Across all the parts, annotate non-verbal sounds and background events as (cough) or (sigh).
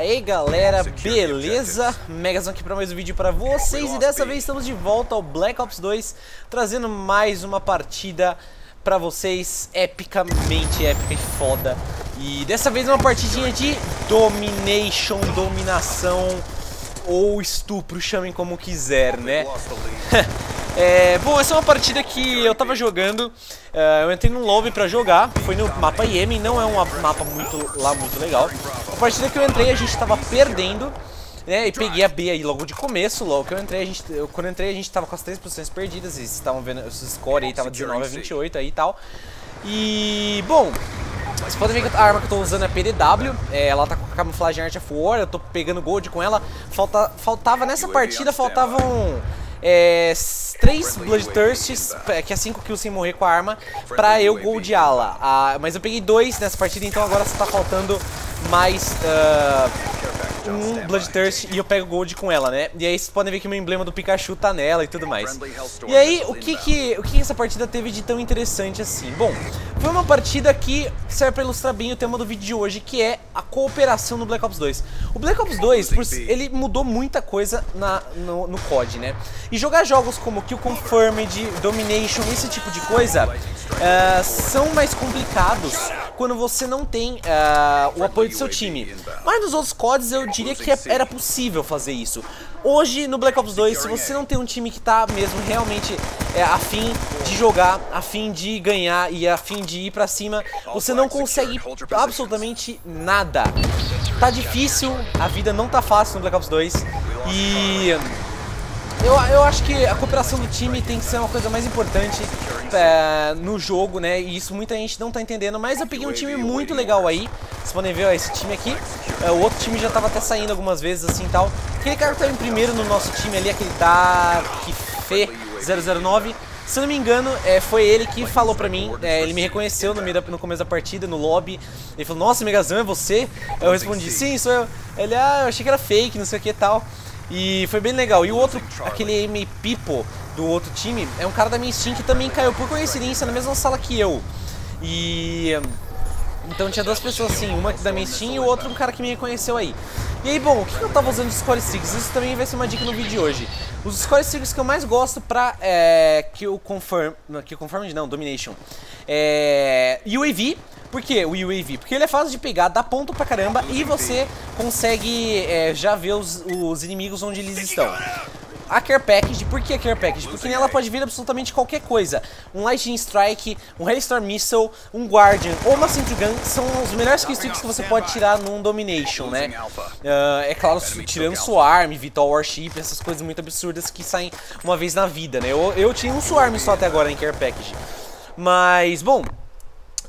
aí galera, beleza? Megazão aqui para mais um vídeo para vocês e dessa vez estamos de volta ao Black Ops 2 Trazendo mais uma partida para vocês epicamente épica e foda E dessa vez uma partidinha de domination, dominação ou estupro, chamem como quiser, né? (laughs) é, bom, essa é uma partida que eu tava jogando, uh, eu entrei num lobby pra jogar, foi no mapa Yemen, não é um mapa muito lá muito legal. A partida que eu entrei a gente tava perdendo, né, e peguei a B aí logo de começo, logo que eu entrei, a gente, eu, quando eu entrei a gente tava com as três posições perdidas, e vocês estavam vendo, o score aí tava 19 a 28 aí e tal. E, bom, vocês podem ver que a arma que eu tô usando é PDW, é, ela tá com a camuflagem Art of War, eu tô pegando gold com ela. Falta, faltava nessa partida, faltavam é, três Bloodthirsts, é, que é 5 kills sem morrer com a arma, pra eu goldeá-la. Ah, mas eu peguei dois nessa partida, então agora só tá faltando mais... Uh, um Bloodthirst e eu pego Gold com ela, né? E aí vocês podem ver que o meu emblema do Pikachu tá nela e tudo mais. E aí, o que que, o que essa partida teve de tão interessante assim? Bom, foi uma partida que serve pra ilustrar bem o tema do vídeo de hoje, que é a cooperação no Black Ops 2. O Black Ops 2, ele mudou muita coisa na, no, no COD, né? E jogar jogos como Kill Confirmed, Domination, esse tipo de coisa, uh, são mais complicados quando você não tem uh, o apoio do seu time. Mas nos outros CODs eu diria que é, era possível fazer isso. Hoje no Black Ops 2, se você não tem um time que tá mesmo realmente é, afim de jogar, afim de ganhar e afim de ir pra cima, você não consegue absolutamente nada. Tá difícil, a vida não tá fácil no Black Ops 2 e eu, eu acho que a cooperação do time tem que ser uma coisa mais importante é, no jogo, né? E isso muita gente não tá entendendo, mas eu peguei um time muito legal aí. Vocês podem ver, ó, esse time aqui. É, o outro time já tava até saindo algumas vezes assim e tal. Aquele cara que tava em primeiro no nosso time ali, aquele Dark Fê 009. Se eu não me engano, é, foi ele que falou pra mim, é, ele me reconheceu no, no começo da partida, no lobby. Ele falou, nossa, Megazão, é você? Eu respondi, sim, sou eu. Ele, ah, eu achei que era fake, não sei o que e tal. E foi bem legal. E o outro, aquele Amy Pipo do outro time, é um cara da minha Steam que também caiu por coincidência na mesma sala que eu. E... Então tinha duas pessoas assim, uma da minha Steam e o outro um cara que me reconheceu aí. E aí, bom, o que eu tava usando de Score Sticks? Isso também vai ser uma dica no vídeo de hoje. Os Score Sticks que eu mais gosto pra é, que o Confirm... Que o Confirm não, Domination. É... UAV, por que o UAV? Porque ele é fácil de pegar, dá ponto pra caramba e você consegue é, já ver os, os inimigos onde eles estão. A Care Package, por que a Care Package? Porque nela pode vir absolutamente qualquer coisa. Um Lightning Strike, um Hailstorm Missile, um Guardian ou uma Sentry Gun são os melhores killstreaks que você pode tirar num Domination, né? Uh, é claro, tirando Swarm, Vital Warship, essas coisas muito absurdas que saem uma vez na vida, né? Eu, eu tinha um Swarm só até agora em Care Package. Mas, bom,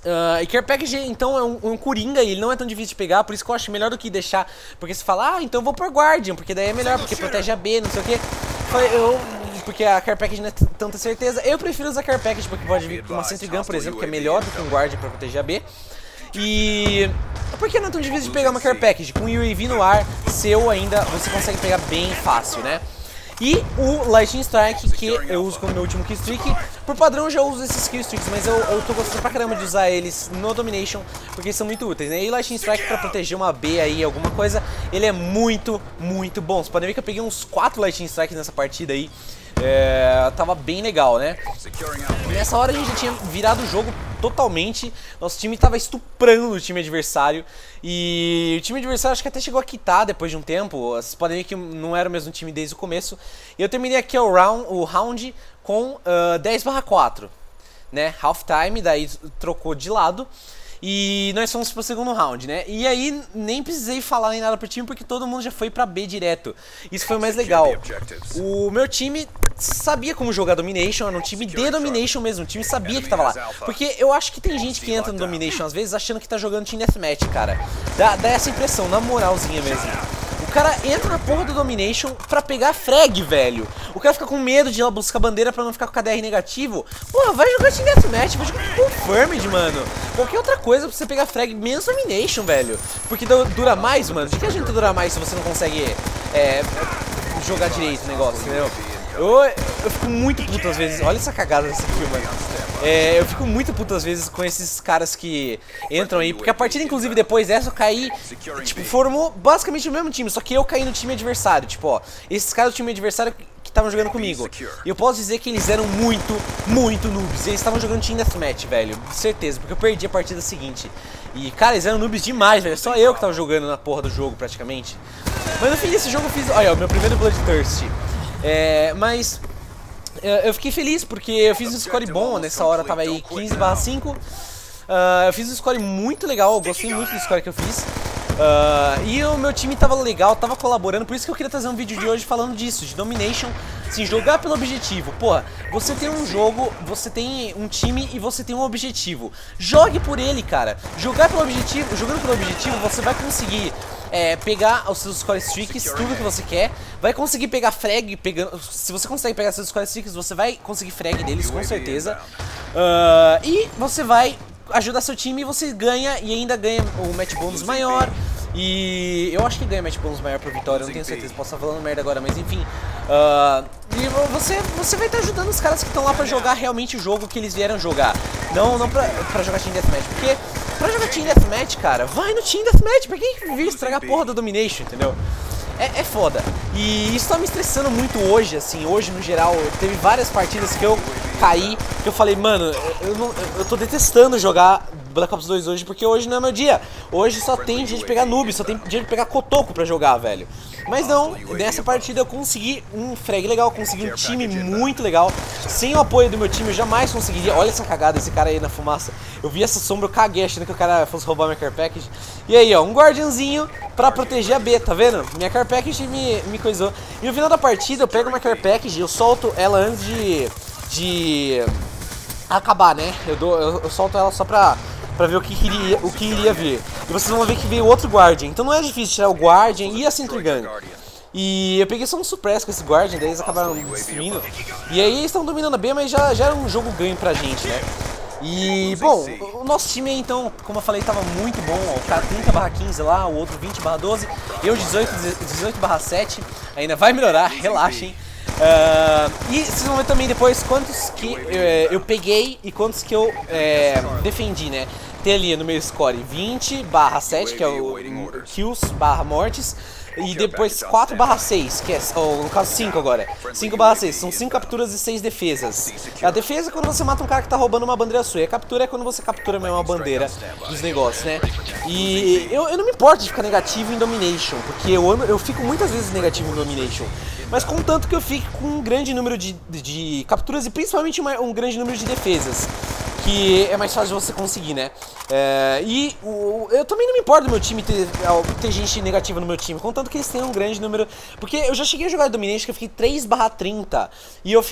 Uh, e Care Package, então, é um, um Coringa e ele não é tão difícil de pegar, por isso que eu acho melhor do que deixar. Porque você fala, ah, então eu vou por Guardian, porque daí é melhor, porque protege a B, não sei o que. Eu, porque a Care Package não é tanta certeza. Eu prefiro usar Care Package, porque pode vir com uma Sentry Gun, por exemplo, que é melhor do que um Guardian pra proteger a B. E... Por que não é tão difícil de pegar uma Care Package? Com o UAV no ar, seu ainda, você consegue pegar bem fácil, né? E o Lightning Strike, que eu uso como meu último killstreak. Por padrão eu já uso esses killstreaks, mas eu, eu tô gostando pra caramba de usar eles no Domination, porque eles são muito úteis, né? E Lightning Strike pra proteger uma B aí, alguma coisa, ele é muito, muito bom. Vocês podem ver que eu peguei uns 4 Lightning Strikes nessa partida aí. É, tava bem legal, né? Nessa hora a gente já tinha virado o jogo totalmente. Nosso time tava estuprando o time adversário. E o time adversário acho que até chegou a quitar depois de um tempo. Vocês podem ver que não era o mesmo time desde o começo. E eu terminei aqui o round, o round com uh, 10 4, né? Half time, daí trocou de lado. E nós fomos pro segundo round, né? E aí nem precisei falar nem nada pro time porque todo mundo já foi pra B direto. Isso foi mais legal. O meu time sabia como jogar Domination, era um time de Domination mesmo, o time sabia que tava lá. Porque eu acho que tem gente que entra no Domination às vezes achando que tá jogando Team Deathmatch, cara. Dá, dá essa impressão, na moralzinha mesmo. O cara entra na porra do Domination pra pegar frag, velho. O cara fica com medo de ir lá buscar bandeira pra não ficar com KDR negativo. Pô, vai jogar Team Deathmatch, vai jogar Confirmed, mano. Qualquer outra coisa pra você pegar frag, menos Domination, velho. Porque dura mais, mano. De que a gente dura mais se você não consegue é, jogar direito o negócio, entendeu? Eu, eu fico muito puto às vezes. Olha essa cagada desse filme, mano. É, eu fico muito puto às vezes com esses caras que entram aí. Porque a partida, inclusive, depois dessa, eu caí. Tipo, formou basicamente o mesmo time. Só que eu caí no time adversário. Tipo, ó. Esses caras do time adversário que estavam jogando comigo. E eu posso dizer que eles eram muito, muito noobs. Eles estavam jogando Team Deathmatch, velho. Certeza, porque eu perdi a partida seguinte. E, cara, eles eram noobs demais, velho. Só eu que tava jogando na porra do jogo, praticamente. Mas no fim desse jogo eu fiz. Olha, o meu primeiro Bloodthirst. É, mas eu fiquei feliz porque eu fiz um score bom, nessa hora tava aí 15 barra 5. Uh, eu fiz um score muito legal, eu gostei muito do score que eu fiz. Uh, e o meu time tava legal, tava colaborando, por isso que eu queria trazer um vídeo de hoje falando disso, de Domination, assim, jogar pelo objetivo. Porra, você tem um jogo, você tem um time e você tem um objetivo. Jogue por ele, cara. Jogar pelo objetivo, jogando pelo objetivo, você vai conseguir é, pegar os seus score streaks, tudo que você quer. Vai conseguir pegar frag, pegando, se você consegue pegar seus score streaks, você vai conseguir frag deles, com certeza. Uh, e você vai ajudar seu time e você ganha e ainda ganha o match bônus maior. E eu acho que ganha match bônus maior por vitória, não tenho certeza, posso estar falando merda agora, mas enfim. Uh, e você, você vai estar ajudando os caras que estão lá pra jogar realmente o jogo que eles vieram jogar. Não, não pra, pra jogar Team Deathmatch, porque pra jogar Team Deathmatch, cara, vai no Team Deathmatch, pra quem vir estragar a porra do Domination, entendeu? É, é, foda. E isso tá me estressando muito hoje, assim, hoje no geral. Teve várias partidas que eu caí, que eu falei, mano, eu, não, eu tô detestando jogar Black Ops 2 hoje, porque hoje não é meu dia. Hoje só tem dia de pegar noob, só tem dia de pegar cotoco pra jogar, velho. Mas não, nessa partida eu consegui um frag legal, consegui um time muito legal. Sem o apoio do meu time eu jamais conseguiria. Olha essa cagada, esse cara aí na fumaça. Eu vi essa sombra, eu caguei achando que o cara fosse roubar minha care package. E aí, ó, um guardiãozinho pra proteger a B, tá vendo? Minha care package me, me coisou. E no final da partida eu pego uma care package eu solto ela antes de... de acabar, né? Eu, dou, eu, eu solto ela só pra pra ver o que, iria, o que iria vir. E vocês vão ver que veio outro Guardian. Então não é difícil tirar o Guardian e a Sentry Gun. E eu peguei só um Suppress com esse Guardian, daí eles acabaram destruindo. E aí eles estão dominando bem, mas já, já era um jogo ganho pra gente, né? E, bom, o nosso time então, como eu falei, estava muito bom. O cara 30 barra 15 lá, o outro 20 barra 12, eu 18, 18 barra 7. Ainda vai melhorar, (laughs) relaxem. Uh, e vocês vão ver também depois quantos que uh, eu peguei e quantos que eu uh, defendi, né? Tem ali no meu score 20 barra 7, que é o kills barra mortes. E depois 4 barra 6, que é, ou no caso 5 agora. 5 barra 6, são 5 capturas e 6 defesas. A defesa é quando você mata um cara que tá roubando uma bandeira sua. E a captura é quando você captura mesmo uma bandeira dos negócios, né? E eu, eu não me importo de ficar negativo em Domination, porque eu, eu fico muitas vezes negativo em Domination mas contanto que eu fique com um grande número de, de capturas e principalmente uma, um grande número de defesas. Que é mais fácil você conseguir, né? É, e o, eu também não me importo do meu time ter, ter gente negativa no meu time, contanto que eles tenham um grande número. Porque eu já cheguei a jogar Domination que eu fiquei 3 barra 30 e eu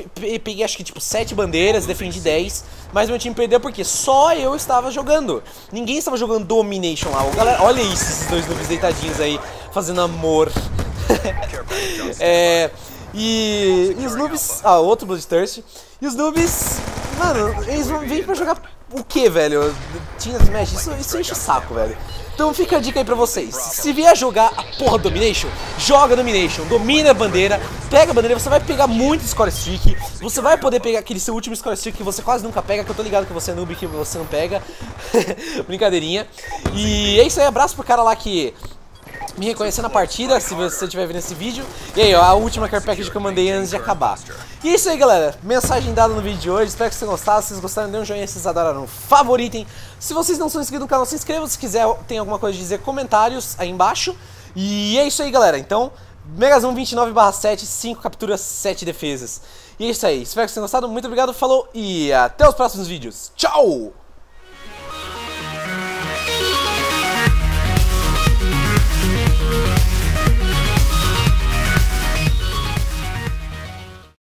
peguei acho que tipo 7 bandeiras, defendi 10, mas meu time perdeu porque só eu estava jogando. Ninguém estava jogando Domination lá. Galera, olha isso, esses dois noobs deitadinhos aí, fazendo amor. (laughs) é, e, e os noobs. Ah, outro Bloodthirst. E os noobs. Mano, eles vão vir pra jogar o que, velho? Tinha Smash? Isso, isso enche o saco, velho. Então fica a dica aí pra vocês. Se vier jogar a porra Domination, joga Domination, domina a bandeira, pega a bandeira, você vai pegar muito score streak, você vai poder pegar aquele seu último score streak que você quase nunca pega, que eu tô ligado que você é noob que você não pega. (laughs) Brincadeirinha. E é isso aí, abraço pro cara lá que me reconhecer na partida, se você estiver vendo esse vídeo. E aí, ó, a última care package que eu mandei antes de acabar. E é isso aí, galera. Mensagem dada no vídeo de hoje. Espero que vocês gostado. Se vocês gostaram, dê um joinha se vocês adoraram. Favoritem. Se vocês não são inscritos no canal, se inscrevam. Se quiser, tem alguma coisa a dizer, comentários aí embaixo. E é isso aí, galera. Então, Megazão 29 7, 5 capturas, 7 defesas. E é isso aí. Espero que vocês tenham gostado. Muito obrigado, falou e até os próximos vídeos. Tchau!